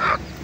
Ah!